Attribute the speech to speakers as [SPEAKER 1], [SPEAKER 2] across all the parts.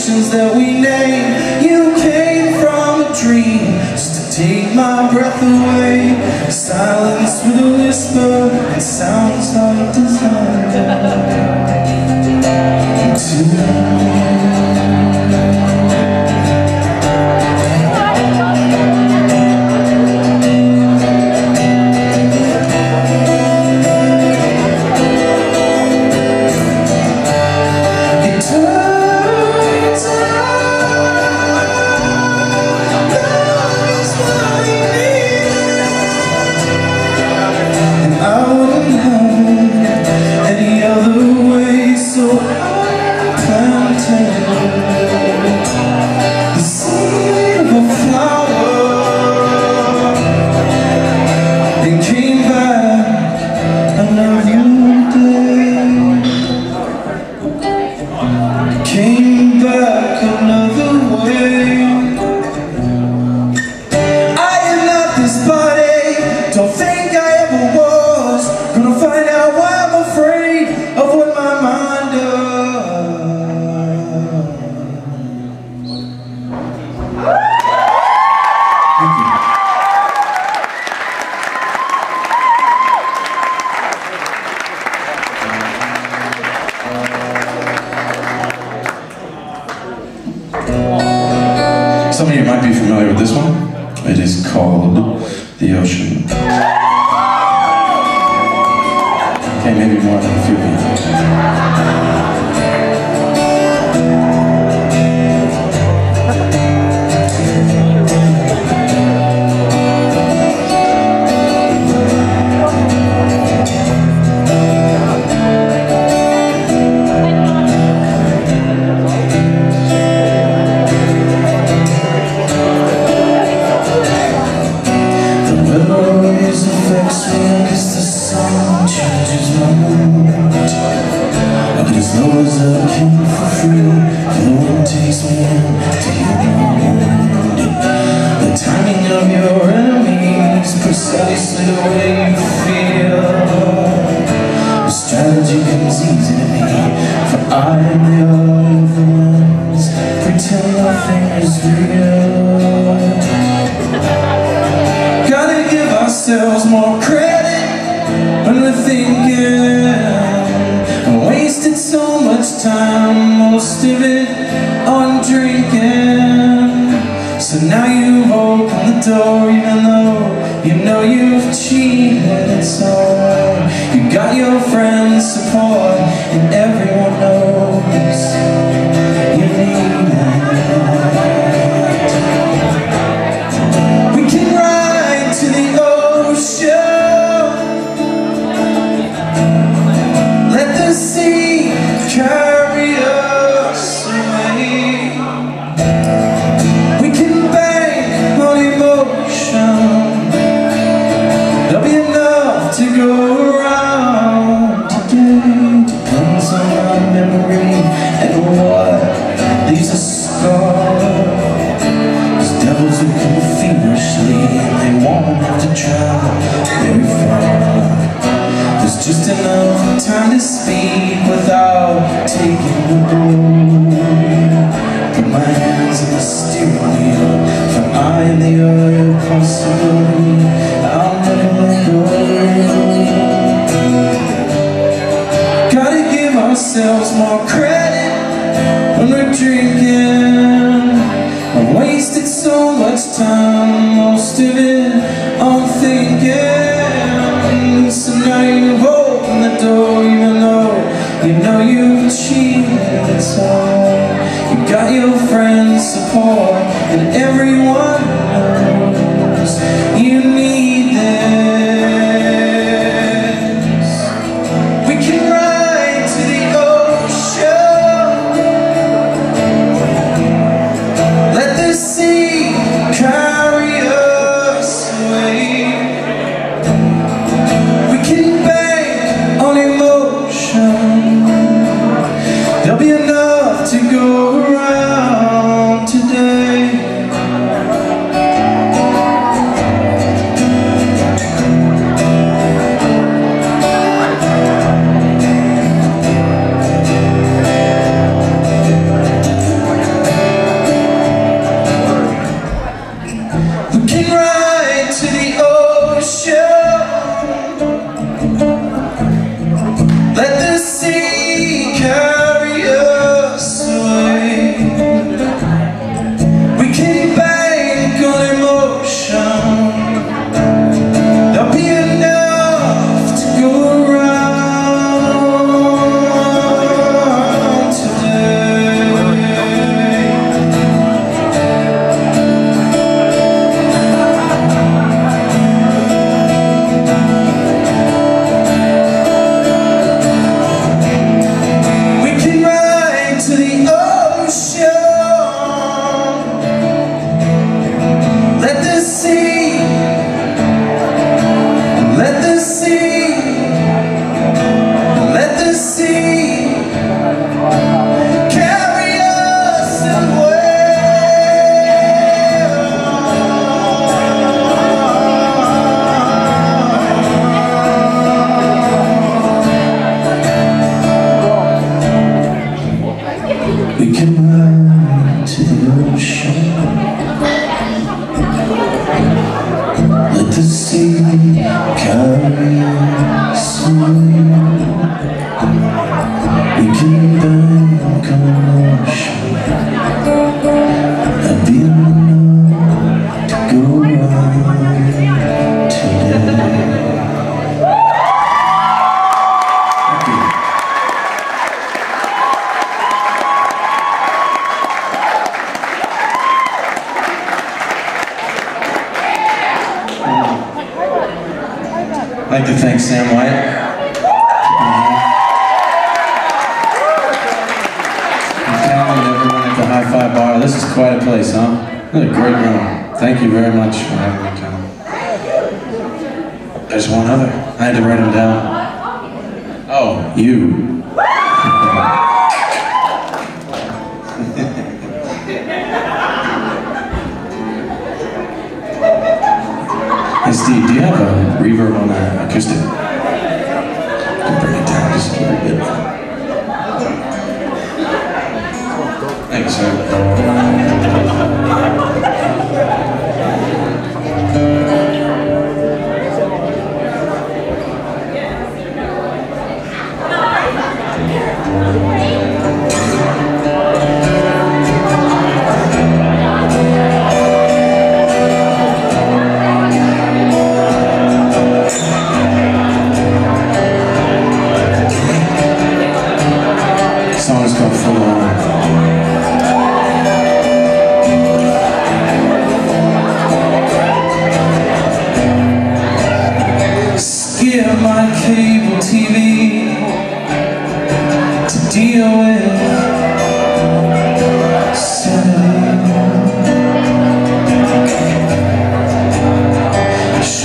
[SPEAKER 1] conversations
[SPEAKER 2] that till my fingers feel Gotta give ourselves more credit when we're thinking Wasted so much time, most of it on drinking. So now you've opened the door even though you know you've cheated so You got your friends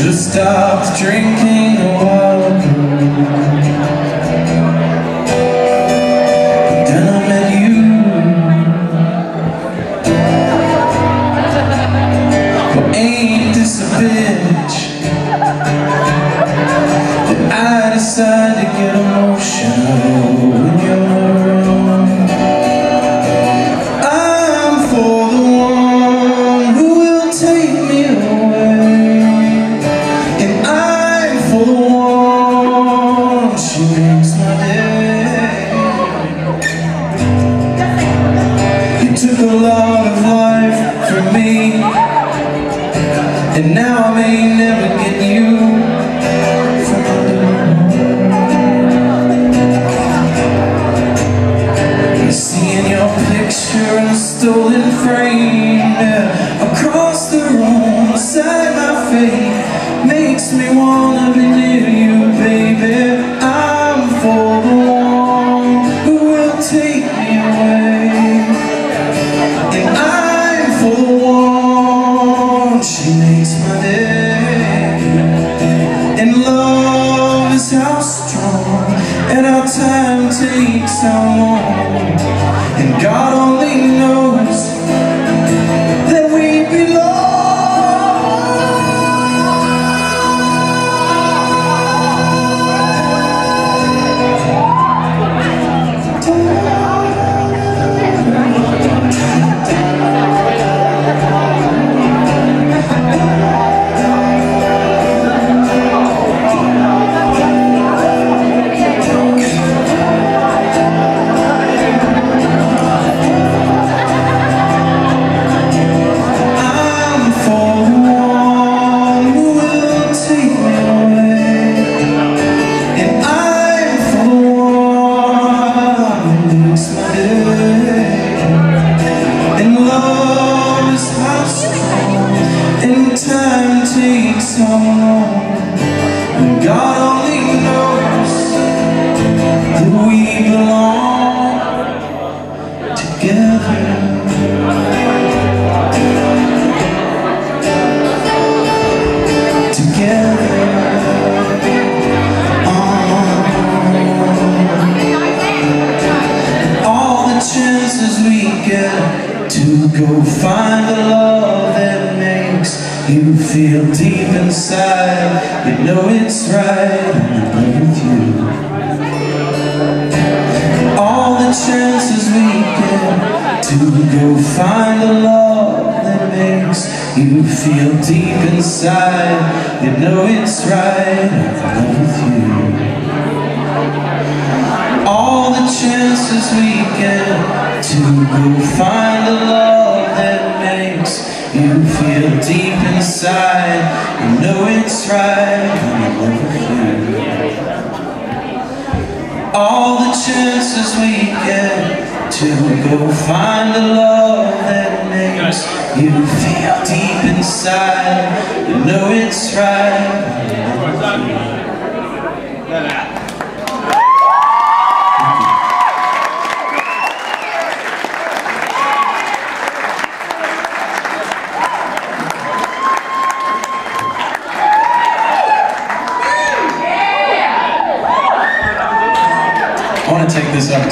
[SPEAKER 2] Have stopped drinking a find a love that makes you feel deep inside you know it's right I'm with you all the chances we get to go find the love that makes you feel deep inside. You know it's right, I'm with you. All the chances we get to go find the love that makes you feel deep inside. You know it's right.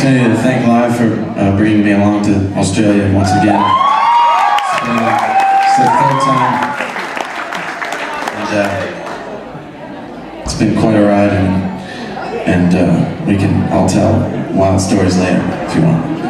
[SPEAKER 2] To
[SPEAKER 1] thank Live for uh, bringing me along to Australia once again. It's, it's the third time, and uh, it's been quite a ride, and, and uh, we can all tell wild stories later if you want.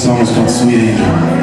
[SPEAKER 1] Song is called Sweet Angel.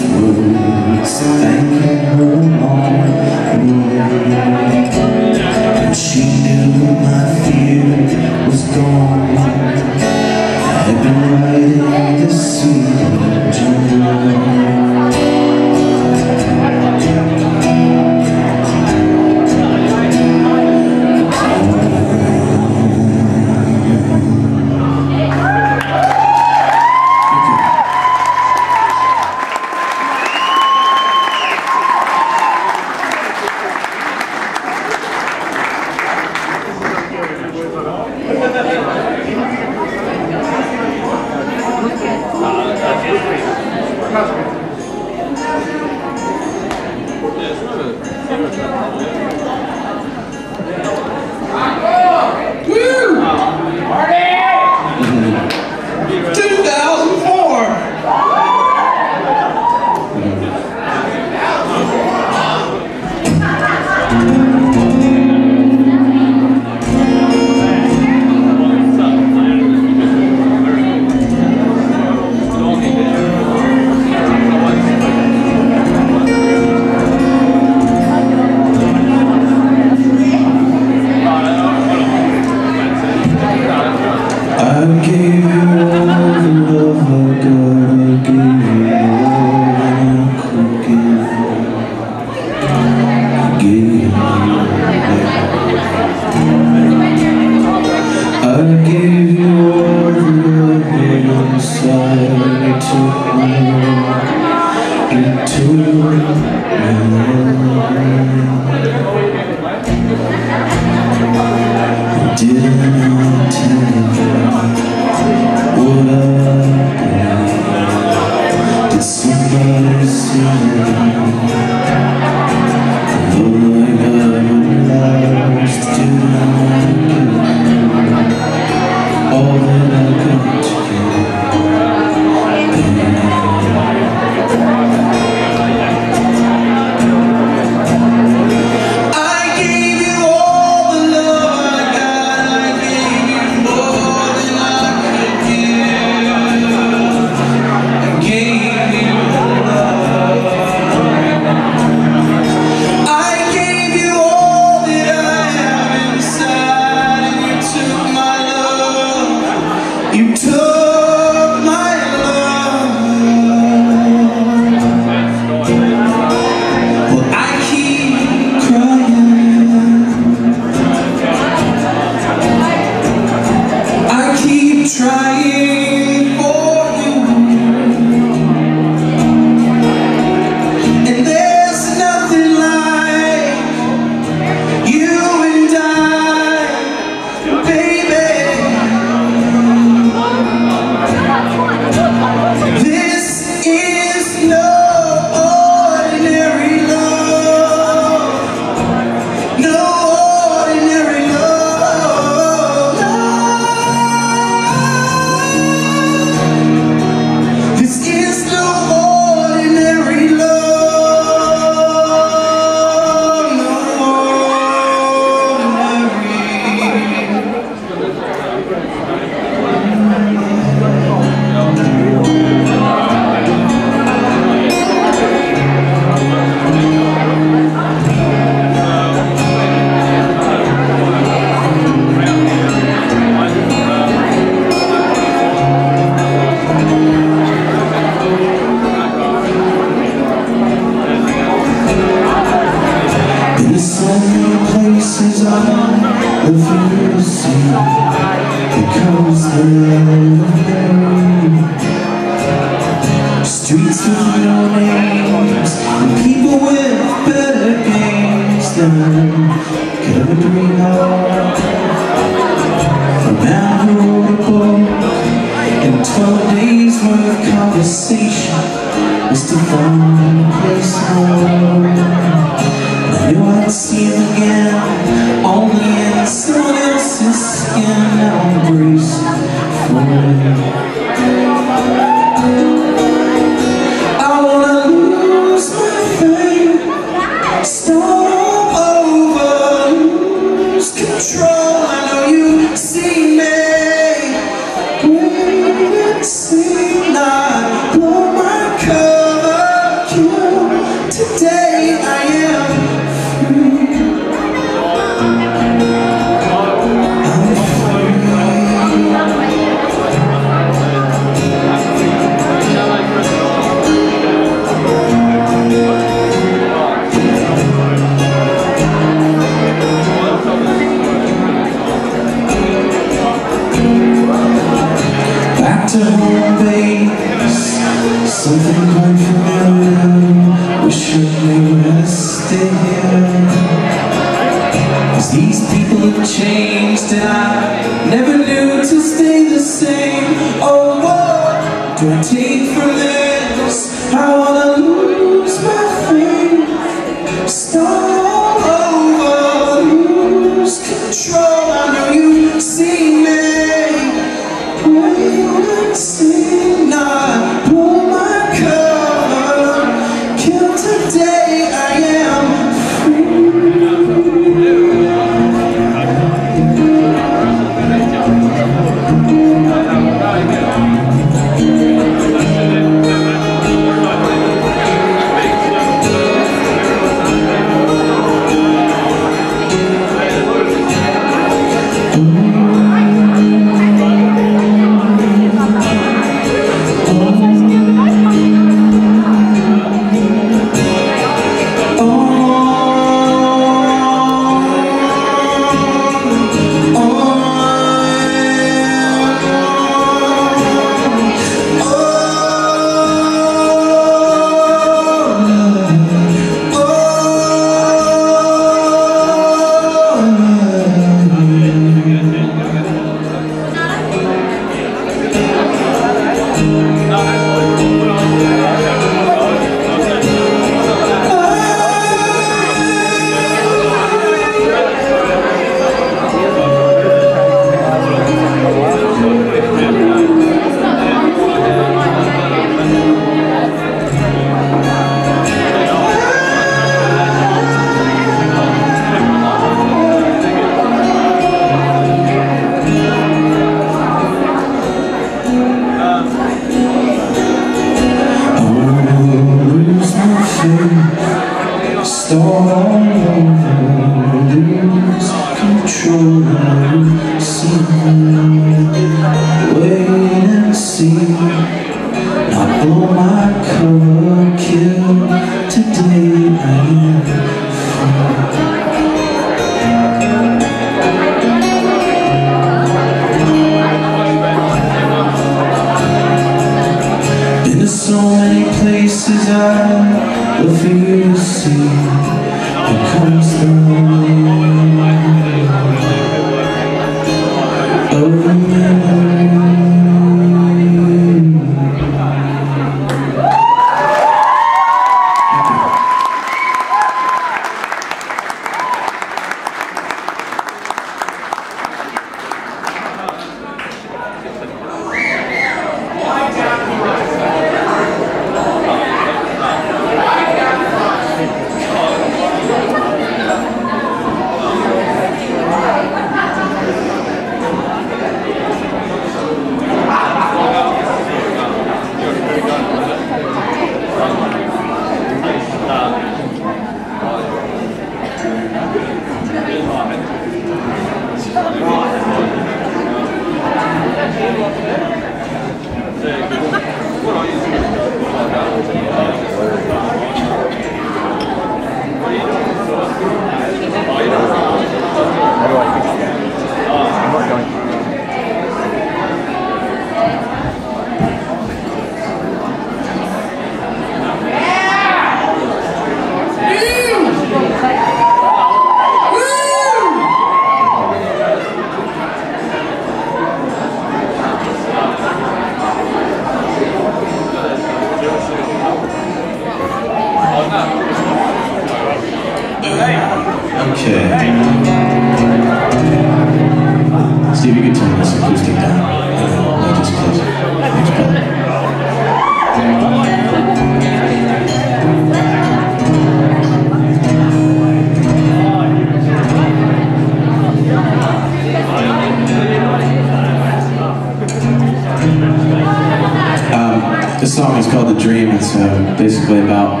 [SPEAKER 1] Uh, basically about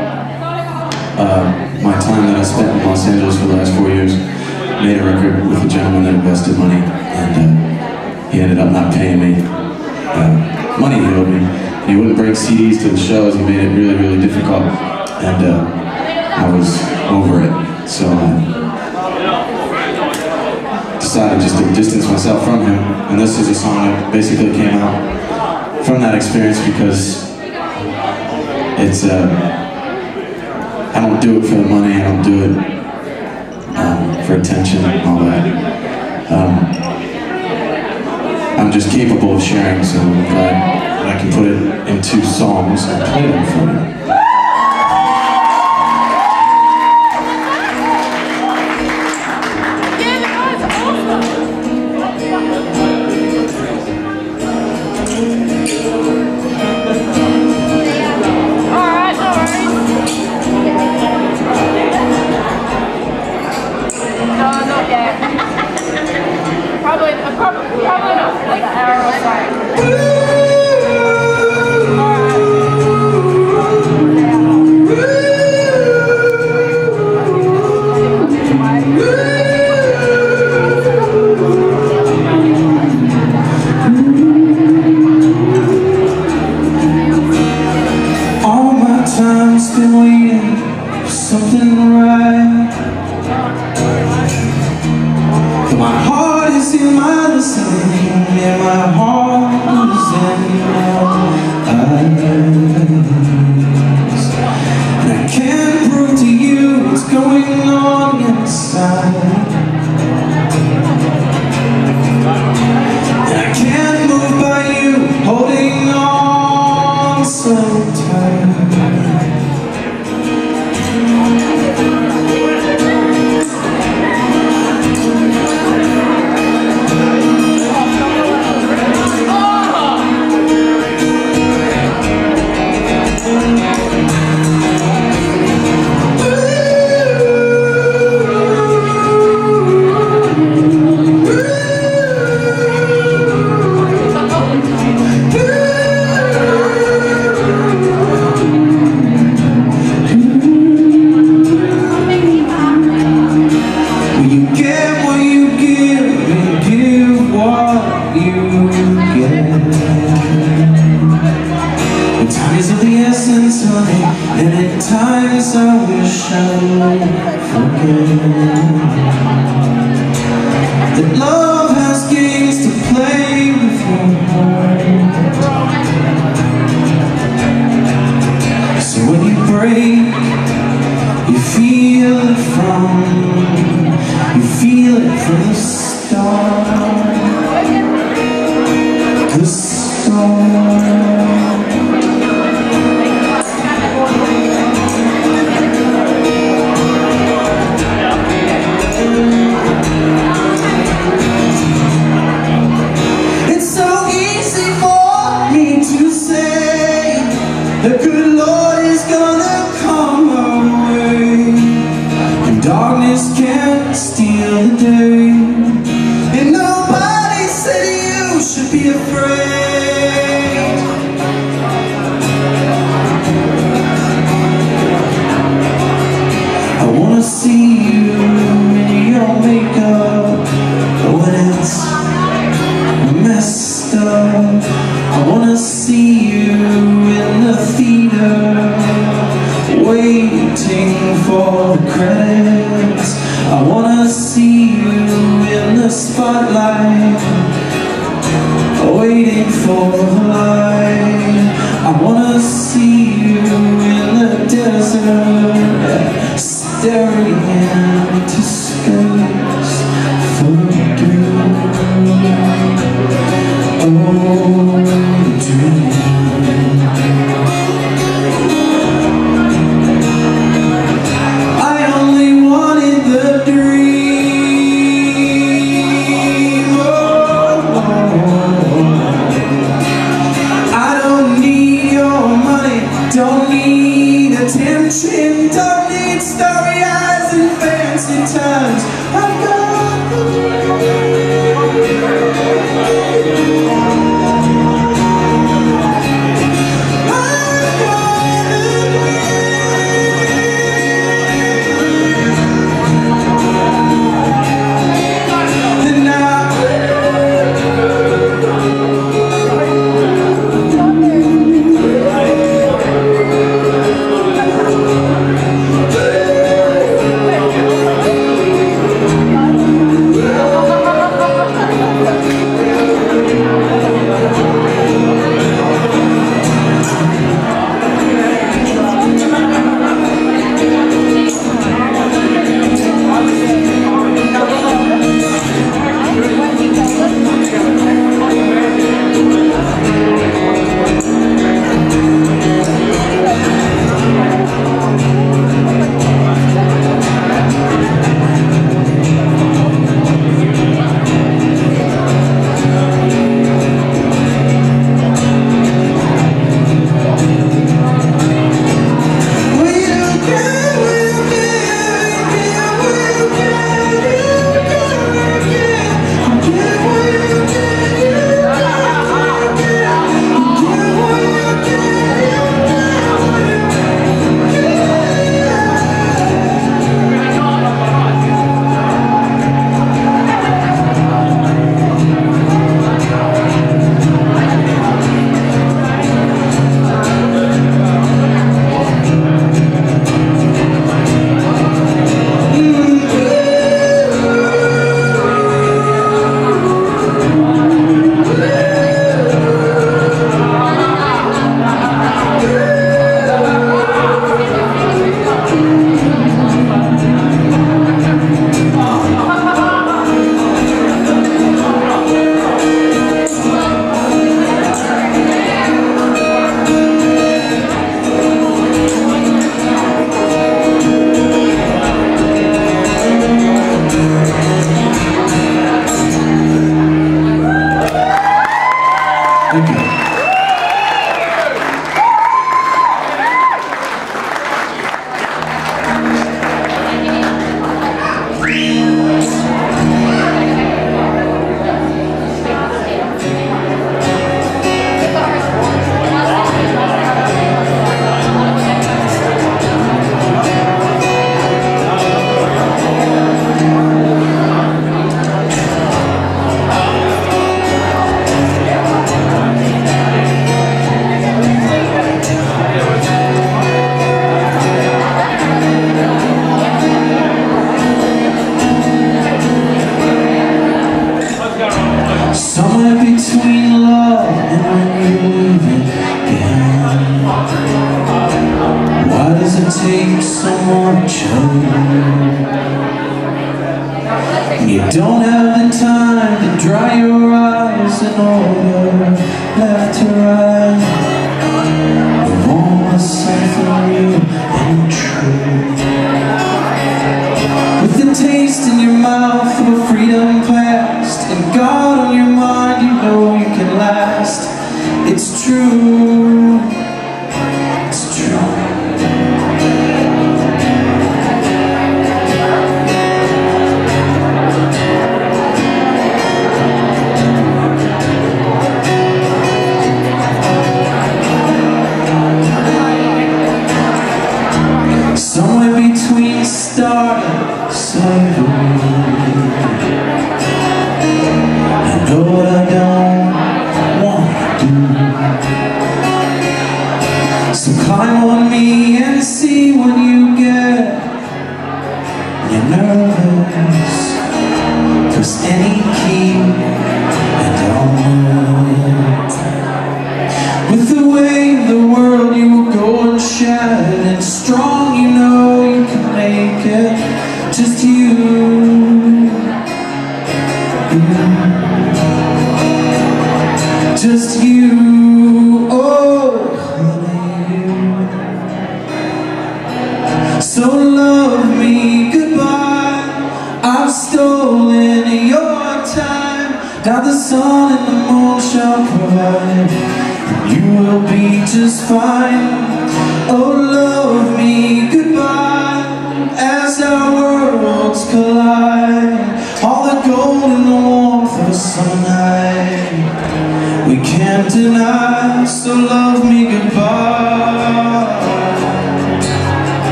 [SPEAKER 1] uh, my time that I spent in Los Angeles for the last four years. Made a record with a gentleman that invested money, and uh, he ended up not paying me uh, money he owed me. He wouldn't bring CDs to the shows. He made it really, really difficult, and uh, I was over it. So I decided just to distance myself from him. And this is a song that basically came out from that experience because it's uh, I don't do it for the money. I don't do it um, for attention and all that. Um, I'm just capable of sharing, so I'm glad I can put it into songs and play them for you.
[SPEAKER 2] You get When time is of the essence, honey And at times I wish I would forget. That love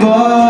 [SPEAKER 2] goodbye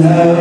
[SPEAKER 2] have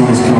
[SPEAKER 2] song is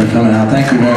[SPEAKER 3] for
[SPEAKER 2] coming out. Thank you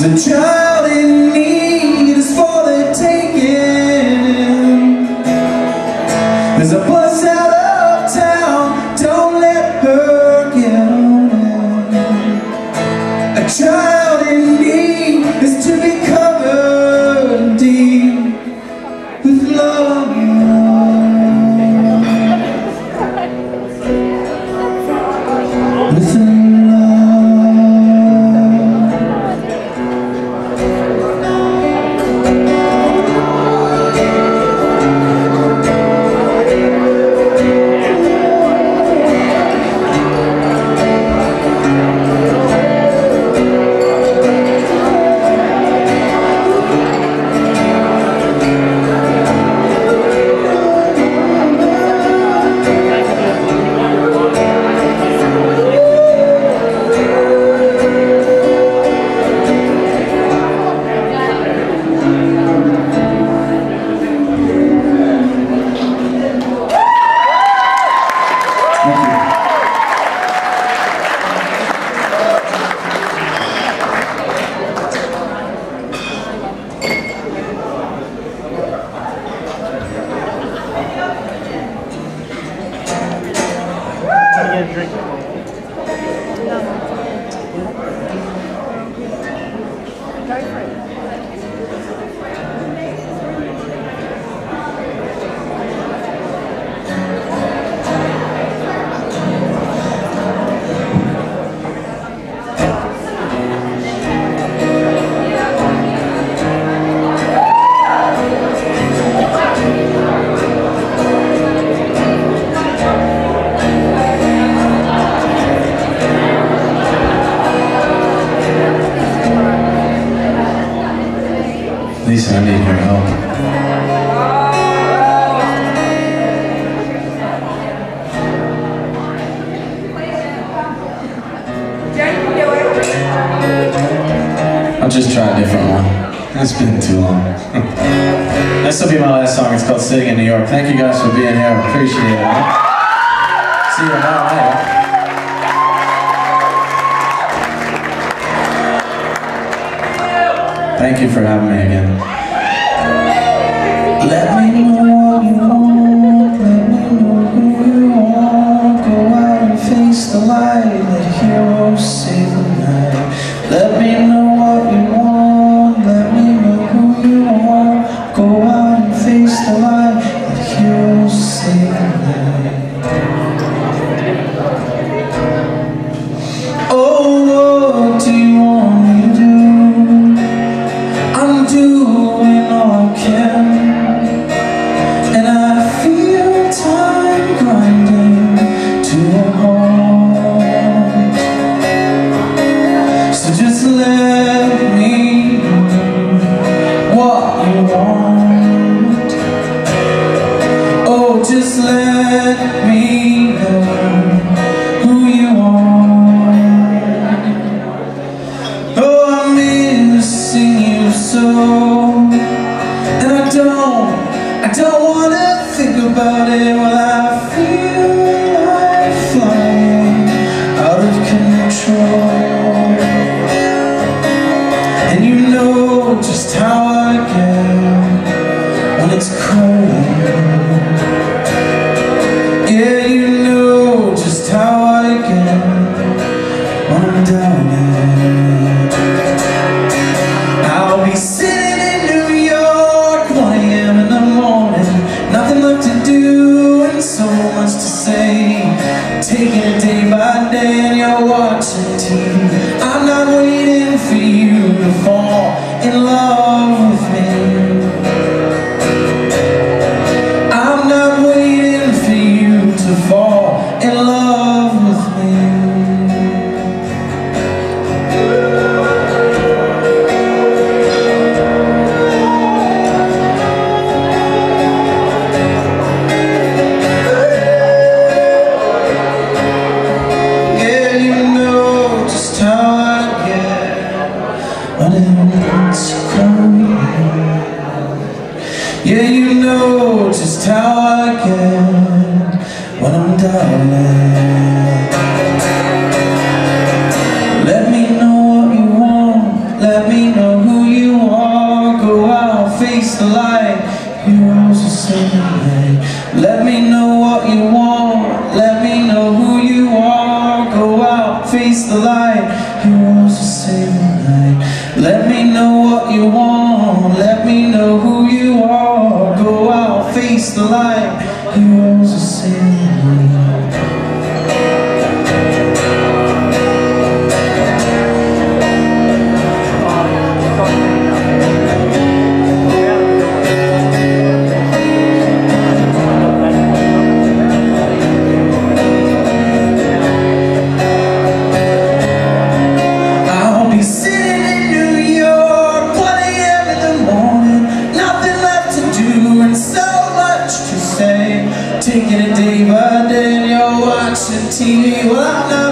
[SPEAKER 2] Cause a 再来一 TV. Well, I'm not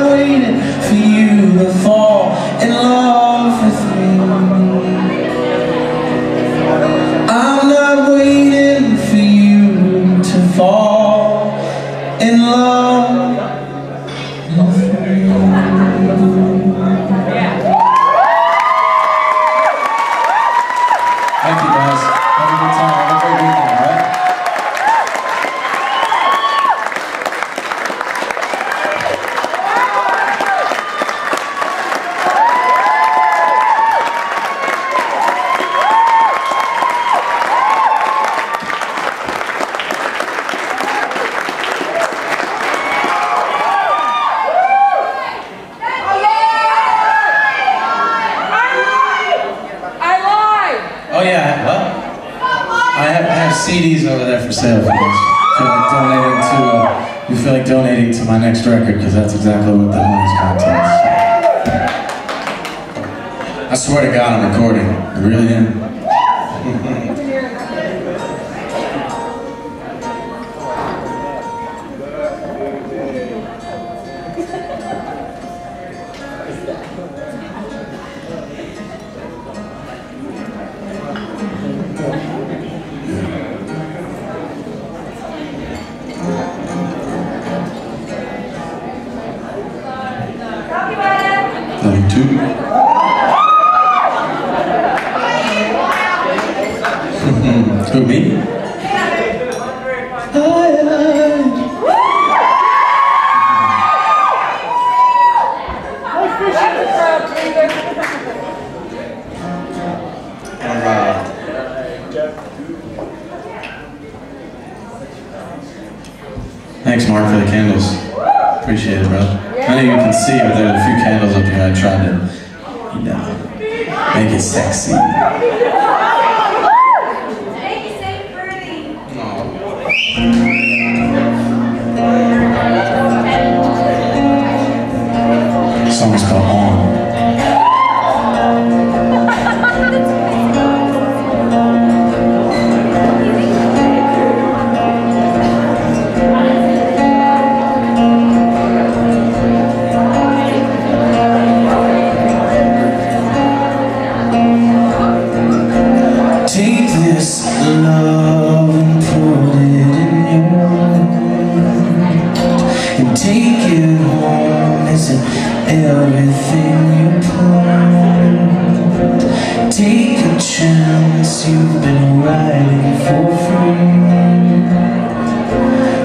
[SPEAKER 2] Take a chance you've been riding for free.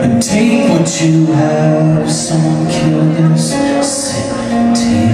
[SPEAKER 2] And take what you have, someone killed us, sit